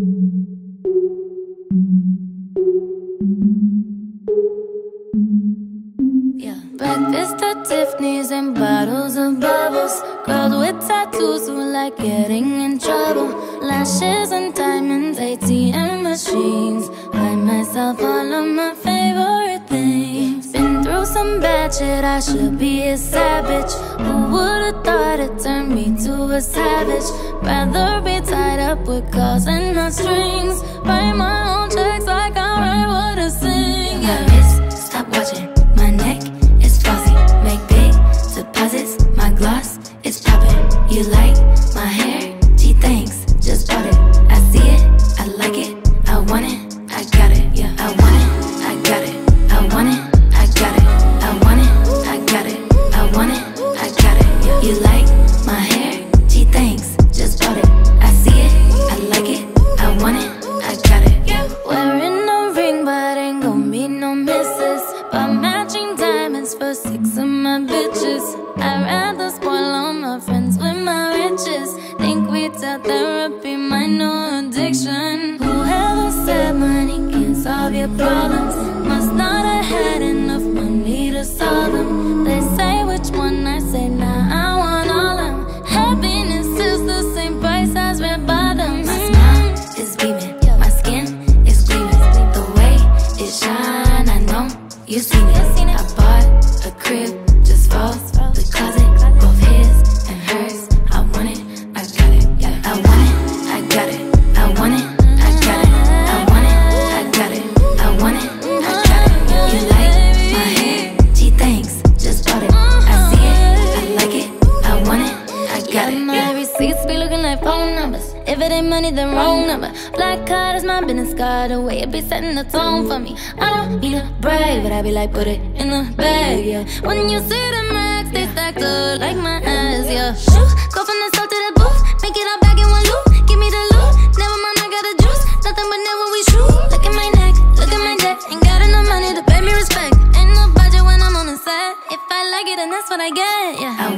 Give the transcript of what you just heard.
Yeah. Breakfast at Tiffany's and bottles of bubbles. Girls with tattoos who like getting in trouble. Lashes and diamonds, ATM machines. Buy myself all of my favorite things. Been through some bad shit, I should be a savage. Who would've thought it turned me to a savage? Rather be up with calls and not strings. Write my own checks like I write what I sing. My wrist, stop watching. My neck is flossy. Make big deposits. My gloss is popping. You like my hair? Gee, thanks. Just bought it. I see it. I like it. I want it. I got it. Yeah, I want it. I got it. I want it. I got it. I want it. I got it. I want it. I got it. Yeah. You like solve your problems must not have had enough money to solve them. They say which one I say nah, I want all them. Happiness is the same price as red bottoms. My smile is beaming. My skin is gleaming. The way it shine, I know you seen it. I bought a crib just for my receipts be looking like phone numbers. If it ain't money, then wrong number. Black card is my business card. The way it be setting the tone for me. I don't need a brag, but I be like, put it in the bag, yeah. When you see the max, they stacked up like my ass, yeah. Shoo, go from the south to the booth, make it all back in one loop. Give me the loot, never mind, I got the juice. Nothing but never we shoot. Look at my neck, look at my neck. Ain't got enough money to pay me respect. Ain't no budget when I'm on the set. If I like it, then that's what I get, yeah. I